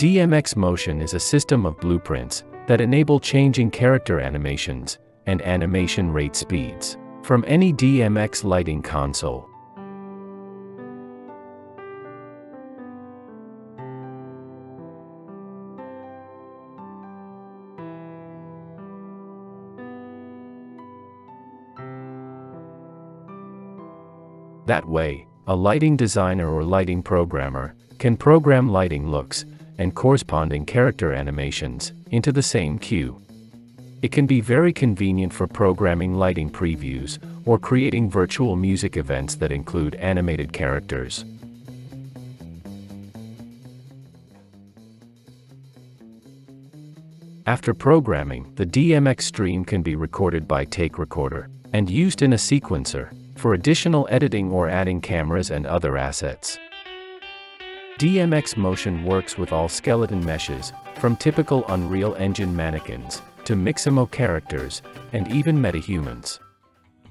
DMX Motion is a system of blueprints that enable changing character animations and animation rate speeds from any DMX lighting console. That way, a lighting designer or lighting programmer can program lighting looks and corresponding character animations into the same cue. It can be very convenient for programming lighting previews or creating virtual music events that include animated characters. After programming, the DMX stream can be recorded by Take Recorder and used in a sequencer for additional editing or adding cameras and other assets. DMX Motion works with all skeleton meshes, from typical Unreal Engine mannequins, to Mixamo characters, and even metahumans.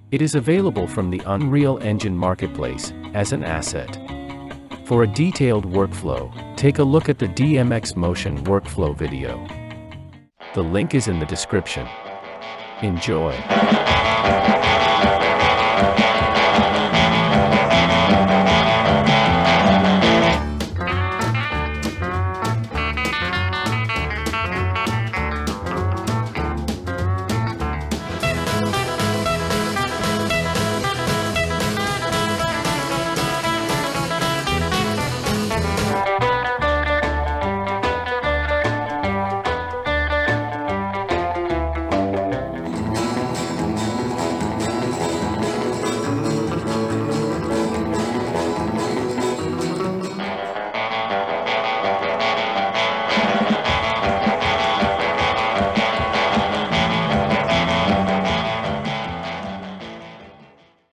It is available from the Unreal Engine Marketplace, as an asset. For a detailed workflow, take a look at the DMX Motion workflow video. The link is in the description. Enjoy.